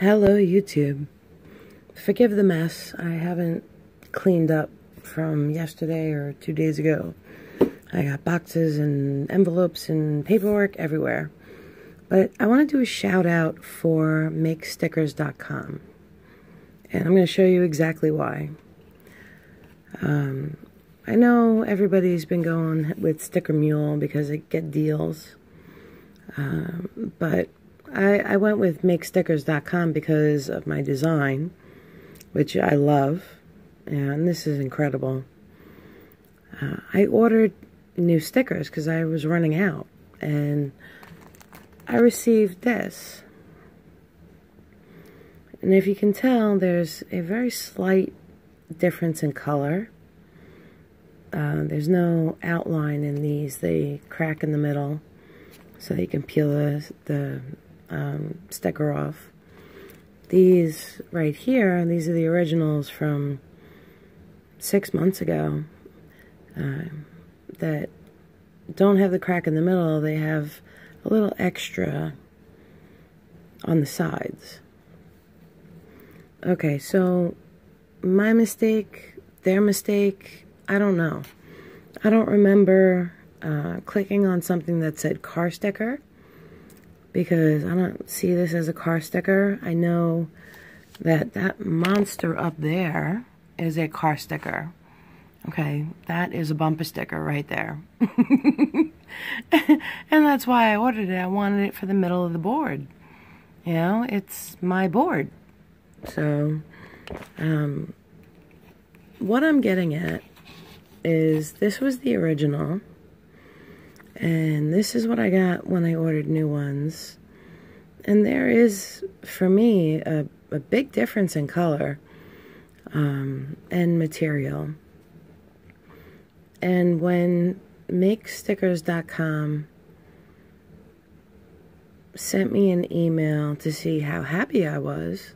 Hello, YouTube. Forgive the mess. I haven't cleaned up from yesterday or two days ago. I got boxes and envelopes and paperwork everywhere. But I want to do a shout out for MakeStickers.com. And I'm going to show you exactly why. Um, I know everybody's been going with Sticker Mule because they get deals. Um, but I, I went with MakeStickers.com because of my design, which I love. And this is incredible. Uh, I ordered new stickers because I was running out. And I received this. And if you can tell, there's a very slight difference in color. Uh, there's no outline in these. They crack in the middle so you can peel the, the um, sticker off. These right here, these are the originals from six months ago uh, that don't have the crack in the middle. They have a little extra on the sides. Okay, so my mistake, their mistake, I don't know. I don't remember uh, clicking on something that said car sticker because I don't see this as a car sticker. I know that that monster up there is a car sticker. Okay, that is a bumper sticker right there. and that's why I ordered it. I wanted it for the middle of the board. You know, it's my board. So, um, what I'm getting at is this was the original. And this is what I got when I ordered new ones. And there is, for me, a, a big difference in color um, and material. And when MakeStickers.com sent me an email to see how happy I was,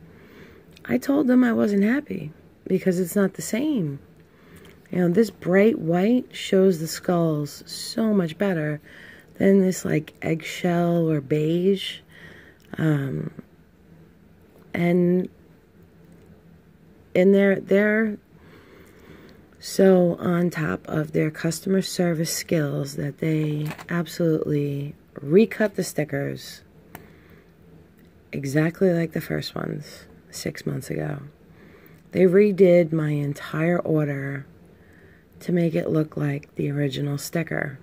I told them I wasn't happy because it's not the same. Know, this bright white shows the skulls so much better than this like eggshell or beige. Um, and and they're they're so on top of their customer service skills that they absolutely recut the stickers exactly like the first ones six months ago. They redid my entire order to make it look like the original sticker.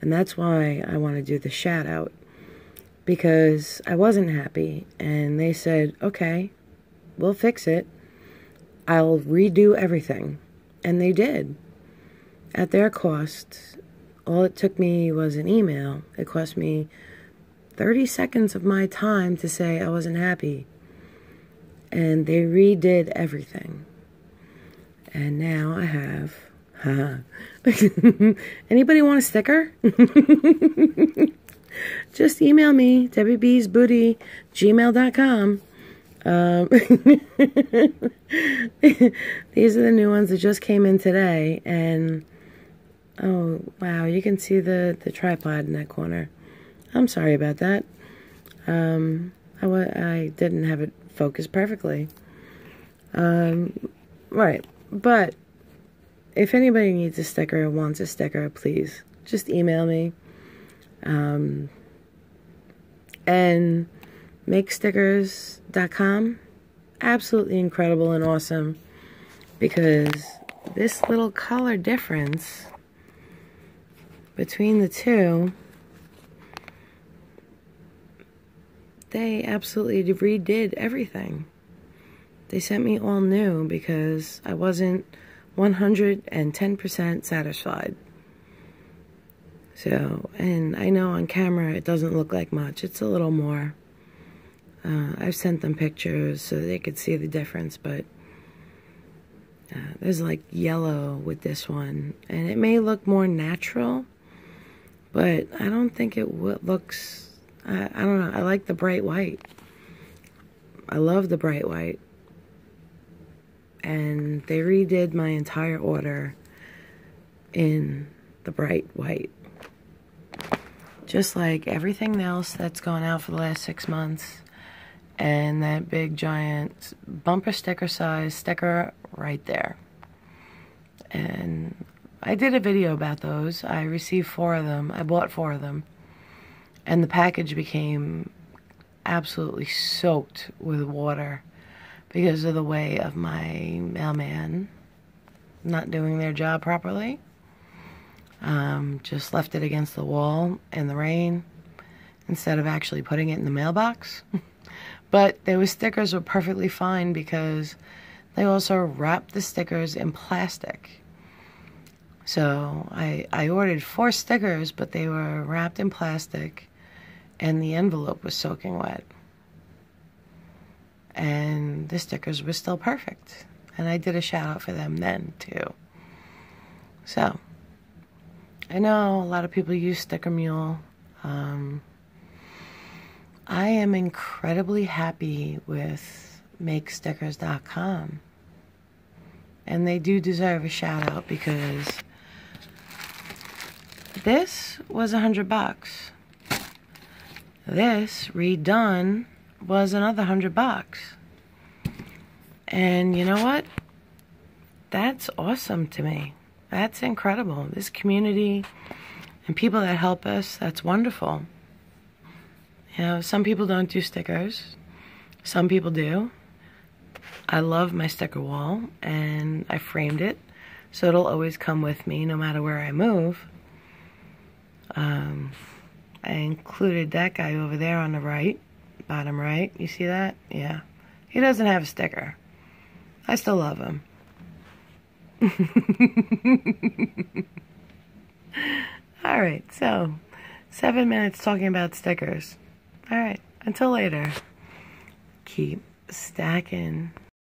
And that's why I want to do the shout out. Because I wasn't happy. And they said, okay, we'll fix it. I'll redo everything. And they did. At their cost, all it took me was an email. It cost me 30 seconds of my time to say I wasn't happy. And they redid everything. And now I have Anybody want a sticker? Just email me, DebbieBsBooty, gmail.com. Um, these are the new ones that just came in today. And, oh, wow, you can see the, the tripod in that corner. I'm sorry about that. Um, I, I didn't have it focused perfectly. Um, right, but if anybody needs a sticker or wants a sticker, please just email me. Um, and makestickers.com, absolutely incredible and awesome because this little color difference between the two, they absolutely redid everything. They sent me all new because I wasn't 110% satisfied. So, and I know on camera it doesn't look like much. It's a little more. Uh, I've sent them pictures so they could see the difference, but uh, there's like yellow with this one. And it may look more natural, but I don't think it looks, I, I don't know, I like the bright white. I love the bright white and they redid my entire order in the bright white. Just like everything else that's gone out for the last six months, and that big giant bumper sticker size sticker right there. And I did a video about those. I received four of them. I bought four of them. And the package became absolutely soaked with water because of the way of my mailman not doing their job properly. Um, just left it against the wall in the rain instead of actually putting it in the mailbox. but those stickers were perfectly fine because they also wrapped the stickers in plastic. So I, I ordered four stickers, but they were wrapped in plastic and the envelope was soaking wet. And the stickers were still perfect. And I did a shout out for them then too. So I know a lot of people use Sticker Mule. Um, I am incredibly happy with MakeStickers.com. And they do deserve a shout out because this was a hundred bucks. This redone was another hundred bucks. And you know what? That's awesome to me. That's incredible. This community and people that help us, that's wonderful. You know, some people don't do stickers. Some people do. I love my sticker wall and I framed it so it'll always come with me no matter where I move. Um, I included that guy over there on the right, bottom right. You see that? Yeah. He doesn't have a sticker. I still love him. All right, so seven minutes talking about stickers. All right, until later, keep stacking.